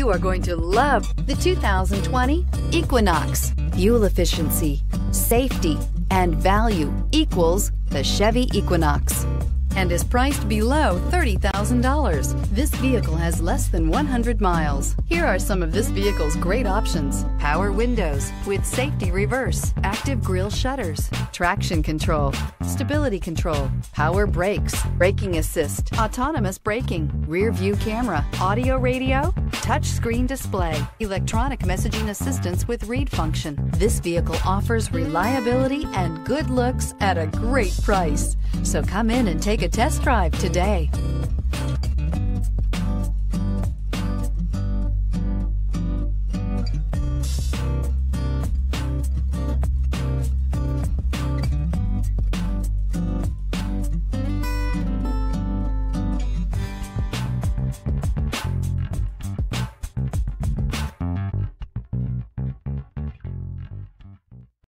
You are going to love the 2020 Equinox. Fuel efficiency, safety, and value equals the Chevy Equinox and is priced below $30,000. This vehicle has less than 100 miles. Here are some of this vehicle's great options. Power windows with safety reverse, active grille shutters, traction control, stability control, power brakes, braking assist, autonomous braking, rear view camera, audio radio, touchscreen display, electronic messaging assistance with read function. This vehicle offers reliability and good looks at a great price. So come in and take a test drive today.